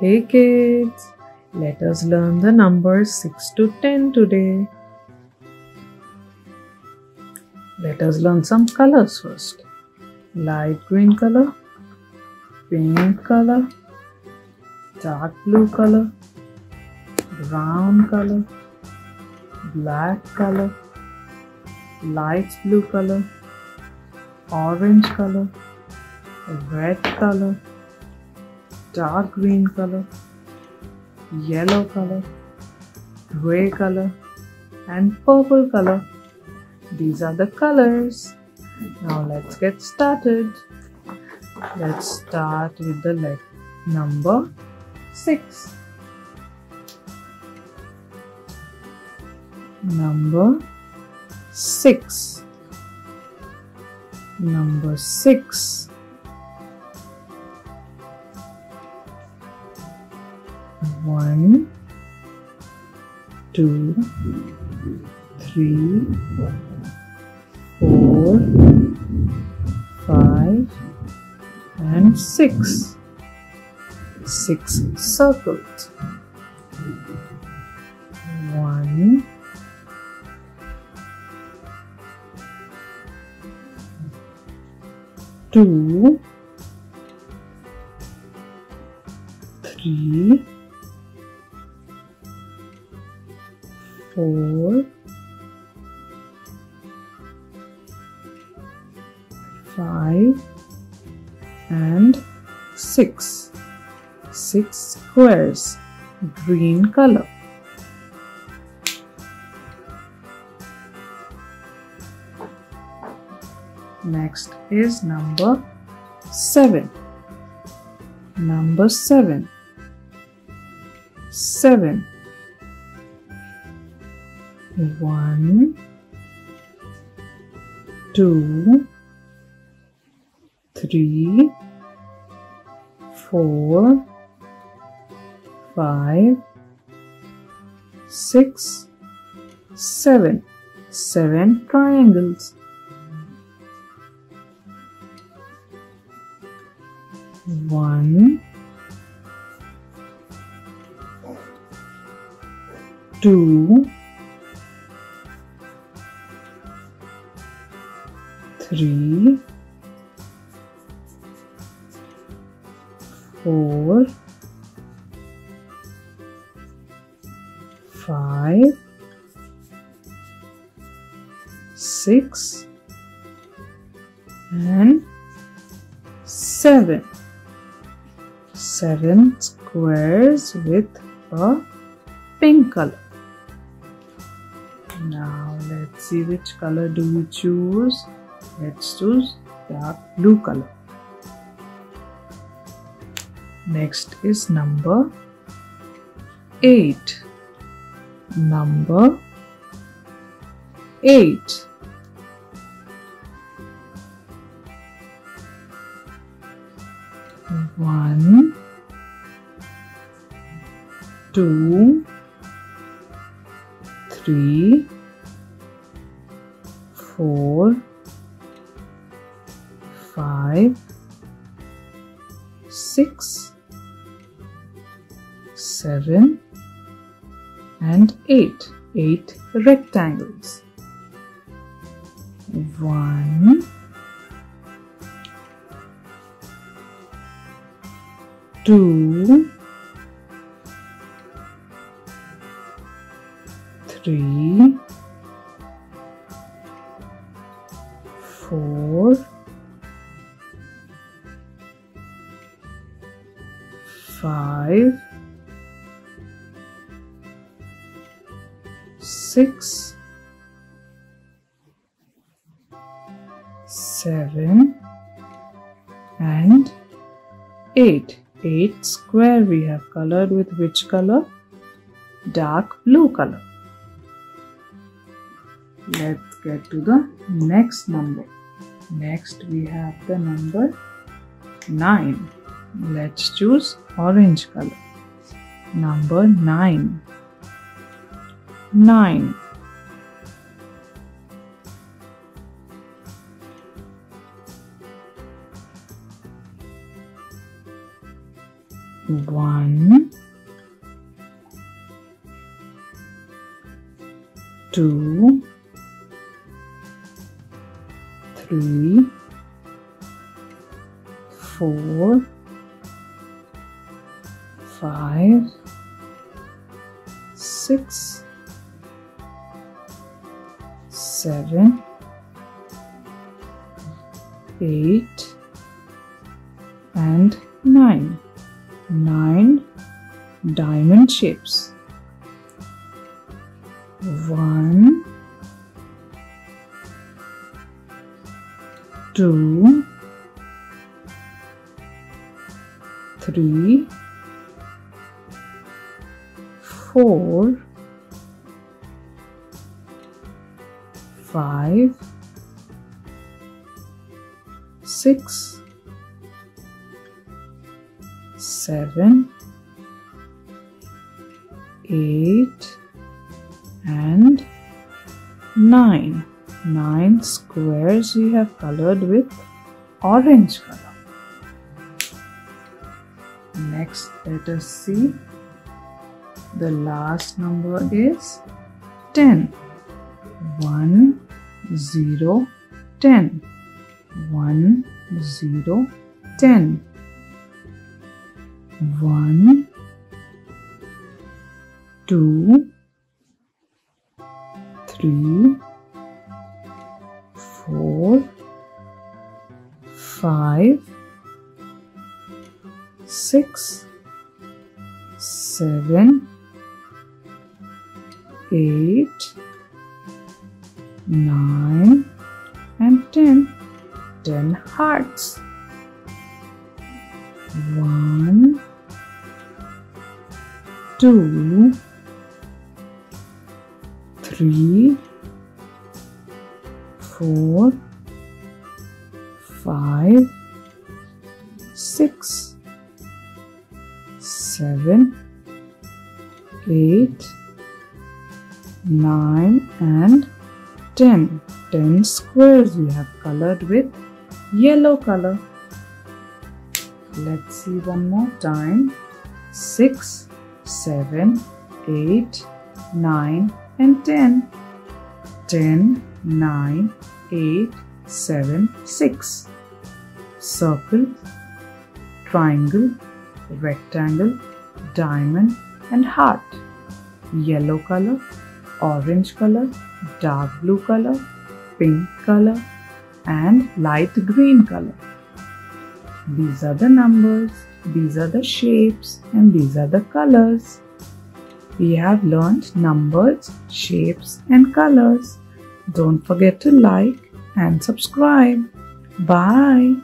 Hey kids, let us learn the numbers 6 to 10 today. Let us learn some colors first. Light green color, pink color, dark blue color, brown color, black color, light blue color, orange color, red color, dark green color, yellow color, gray color, and purple color. These are the colors. Now let's get started. Let's start with the let number 6. Number 6. Number 6. One, two, three, four, five, and six. Six circles. One, two, three, four, five, and six. Six squares, green color. Next is number seven. Number seven. Seven. One, two, three, four, five, six, seven. Seven triangles. One, two, three, four, five, six, and seven. Seven squares with a pink color. Now let's see which color do we choose. Let's choose dark blue color. Next is number 8. Number 8. One, two, three, four, five, six, seven, and eight. Eight rectangles. One, two, three, four, five, six, seven, and eight. Eight square we have colored with which color? Dark blue color. Let's get to the next number. Next we have the number 9. Let's choose orange color. Number 9. 9. One, two, three, four, five, six, seven, eight, and nine. Nine diamond shapes. One, two, three, four, five, six, seven, eight, and nine. Nine squares we have colored with orange color. Next, let us see. The last number is 10. 1, 0, 10. 1, 0, 10. 1, 2, 3, 4, 5, 6, 7, 8, 9, and 10. 10 hearts. 1, 2, 3, 4, 5, 6, 7, 8, 9 and 10. 10 squares we have colored with yellow color. Let's see one more time. 6, 7, 8, 9 and 10. 10, 9, 8, 7, 6. Circle, triangle, rectangle, diamond and heart. Yellow color, orange color, dark blue color, pink color and light green color. These are the numbers, these are the shapes and these are the colors. We have learned numbers, shapes and colors. Don't forget to like and subscribe. Bye.